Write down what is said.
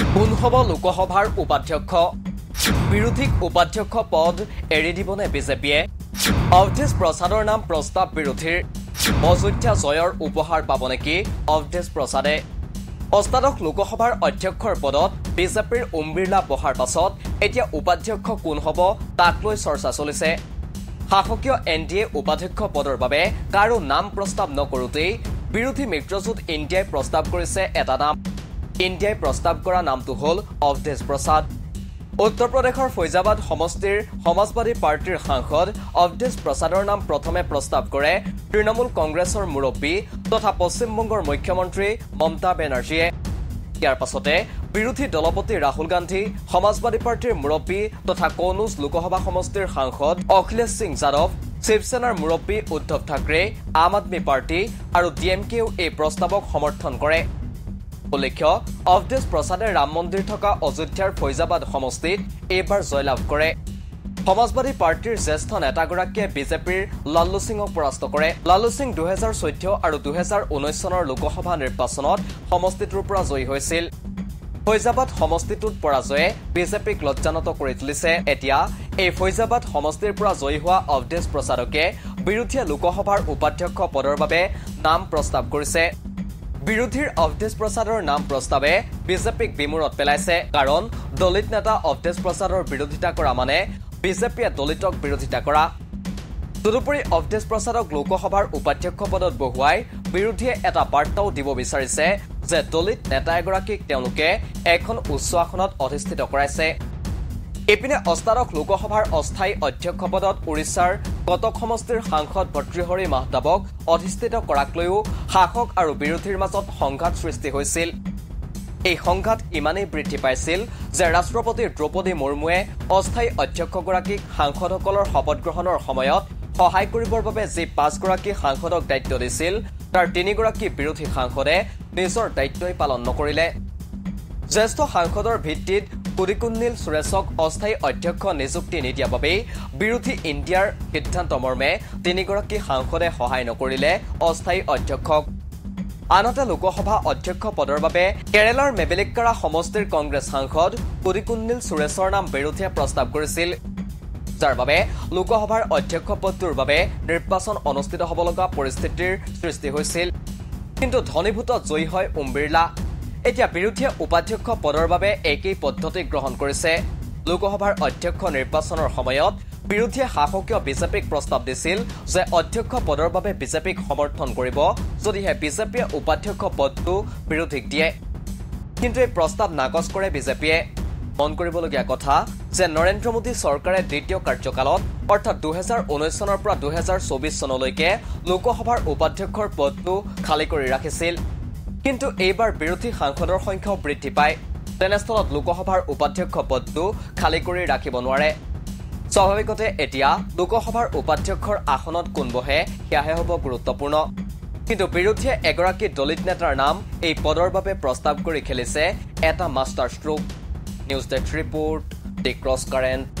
কোন হ'ব লোকসভাৰ উপাধ্যক্ষ বিৰোধীক উপাধ্যক্ষ পদ এৰি দিবনে বিজেপিয়ে? অৱধেশ প্ৰসাদৰ নাম প্ৰস্তাৱ বিৰোধীৰ। অযোধ্যা জয়ৰ উপহাৰ পাব নেকি অৱধেশ প্ৰসাদে? অষ্টাদশ লোকসভাৰ অধ্যক্ষৰ পদত বিজেপিৰ ওম বিৰলা বহাৰ পাছত এতিয়া উপাধ্যক্ষ কোন হ'ব তাক লৈ চৰ্চা চলিছে। শাসকীয় এন ডি এ উপাধ্যক্ষ পদৰ বাবে কাৰো নাম প্ৰস্তাৱ নকৰোতেই বিৰোধী মিত্ৰজোঁট ইণ্ডিয়াই প্ৰস্তাৱ কৰিছে এটা নাম। ইণ্ডিয়াই প্ৰস্তাৱ কৰা নামটো হ'ল অৱধেশ প্ৰসাদ। উত্তৰ প্ৰদেশৰ ফৈজাবাদ সমষ্টিৰ সমাজবাদী পাৰ্টীৰ সাংসদ অৱধেশ প্ৰসাদৰ নাম প্ৰথমে প্ৰস্তাৱ কৰে তৃণমূল কংগ্ৰেছৰ মুৰব্বী তথা পশ্চিমবংগৰ মুখ্যমন্ত্ৰী মমতা বেনাৰ্জীয়ে। ইয়াৰ পাছতে বিৰোধী দলপতি ৰাহুল গান্ধী সমাজবাদী পাৰ্টীৰ মুৰব্বী তথা কনৌজ লোকসভা সমষ্টিৰ সাংসদ অখিলেশ সিং যাদৱ শিৱসেনাৰ মুৰব্বী উদ্ধৱ থাকৰে আম আদমী পাৰ্টী আৰু ডি এম কেও এই প্ৰস্তাৱক সমৰ্থন কৰে। উল্লেখ্য অৱধেশ প্ৰসাদে ৰাম মন্দিৰ থকা অযোধ্যাৰ ফৈজাবাদ সমষ্টিত এইবাৰ জয়লাভ কৰে। সমাজবাদী পাৰ্টীৰ জ্যেষ্ঠ নেতাগৰাকীয়ে বিজেপিৰ লাল্লু সিঙক পৰাস্ত কৰে। লাল্লু সিং দুহেজাৰ চৈধ্য আৰু দুহেজাৰ ঊনৈশ চনৰ লোকসভা নিৰ্বাচনত সমষ্টিটোৰ পৰা জয়ী হৈছিল। ফৈজাবাদ সমষ্টিটোত পৰাজয়ে বিজেপিক লজ্জানত কৰি তুলিছে। এতিয়া এই ফৈজাবাদ সমষ্টিৰ পৰা জয়ী হোৱা অৱধেশ প্ৰসাদকে বিৰোধীয়ে লোকসভাৰ উপাধ্যক্ষ পদৰ বাবে নাম প্ৰস্তাৱ কৰিছে। বিৰোধীৰ অৱধেশ প্ৰসাদৰ নাম প্ৰস্তাৱে বিজেপিক বিমূৰত পেলাইছে। কাৰণ দলিত নেতা অৱধেশ প্ৰসাদৰ বিৰোধিতা কৰা মানে বিজেপিয়ে দলিতক বিৰোধিতা কৰা। তদুপৰি অৱধেশ প্ৰসাদক লোকসভাৰ উপাধ্যক্ষ পদত বহুৱাই বিৰোধীয়ে এটা বাৰ্তাও দিব বিচাৰিছে যে দলিত নেতা এগৰাকীক তেওঁলোকে এখন উচ্চ আসনত অধিষ্ঠিত কৰাইছে। ইপিনে অষ্টাদশ লোকসভাৰ অস্থায়ী অধ্যক্ষ পদত উৰিষ্যাৰ কটক সমষ্টিৰ সাংসদ ভৰ্তৃহৰি মাহতাবক অধিষ্ঠিত কৰাক লৈও শাসক আৰু বিৰোধীৰ মাজত সংঘাত সৃষ্টি হৈছিল। এই সংঘাত ইমানেই বৃদ্ধি পাইছিল যে ৰাষ্ট্ৰপতি দ্ৰৌপদী মুৰ্মুৱে অস্থায়ী অধ্যক্ষগৰাকীক সাংসদসকলৰ শপত গ্ৰহণৰ সময়ত সহায় কৰিবৰ বাবে যি পাঁচগৰাকী সাংসদক দায়িত্ব দিছিল তাৰ তিনিগৰাকী বিৰোধী সাংসদে নিজৰ দায়িত্বই পালন নকৰিলে। জ্যেষ্ঠ সাংসদৰ ভিত্তিত কুদিকুন্নিল সুৰেশক অস্থায়ী অধ্যক্ষ নিযুক্তি নিদিয়া বাবেই বিৰোধী ইণ্ডিয়াৰ সিদ্ধান্ত মৰ্মে তিনিগৰাকী সাংসদে সহায় নকৰিলে অস্থায়ী অধ্যক্ষক। আনহাতে লোকসভা অধ্যক্ষ পদৰ বাবে কেৰেলাৰ মেবেলিক্কাৰা সমষ্টিৰ কংগ্ৰেছ সাংসদ কুদিকুন্নিল সুৰেশৰ নাম বিৰোধীয়ে প্ৰস্তাৱ কৰিছিল। যাৰ বাবে লোকসভাৰ অধ্যক্ষ পদটোৰ বাবে নিৰ্বাচন অনুষ্ঠিত হ'ব লগা পৰিস্থিতিৰ সৃষ্টি হৈছিল। কিন্তু ধনীভূত জয়ী হয় ওম বিৰলা। এতিয়া বিৰোধীয়ে উপাধ্যক্ষ পদৰ বাবে একেই পদ্ধতি গ্ৰহণ কৰিছে। লোকসভাৰ অধ্যক্ষ নিৰ্বাচনৰ সময়ত বিৰোধীয়ে শাসকীয় বিজেপিক প্ৰস্তাৱ দিছিল যে অধ্যক্ষ পদৰ বাবে বিজেপিক সমৰ্থন কৰিব যদিহে বিজেপিয়ে উপাধ্যক্ষ পদটো বিৰোধীক দিয়ে। কিন্তু এই প্ৰস্তাৱ নাকচ কৰে বিজেপিয়ে। মন কৰিবলগীয়া কথা যে নৰেন্দ্ৰ মোদী চৰকাৰে দ্বিতীয় কাৰ্যকালত অৰ্থাৎ দুহেজাৰ ঊনৈশ চনৰ পৰা দুহেজাৰ চৌবিশ চনলৈকে লোকসভাৰ উপাধ্যক্ষৰ পদটো খালী কৰি ৰাখিছিল। কিন্তু এইবাৰ বিৰোধী সাংসদৰ সংখ্যাও বৃদ্ধি পায়। তেনেস্থলত লোকসভাৰ উপাধ্যক্ষ পদটো খালী কৰি ৰাখিব নোৱাৰে। স্বাভাৱিকতে এতিয়া লোকসভাৰ উপাধ্যক্ষৰ আসনত কোন বহে সেয়াহে হ'ব গুৰুত্বপূৰ্ণ। কিন্তু বিৰোধীয়ে এগৰাকী দলিত নেতাৰ নাম এই পদৰ বাবে প্ৰস্তাৱ কৰি খেলিছে এটা master stroke news desk report দি ক্ৰছ কাৰেণ্ট।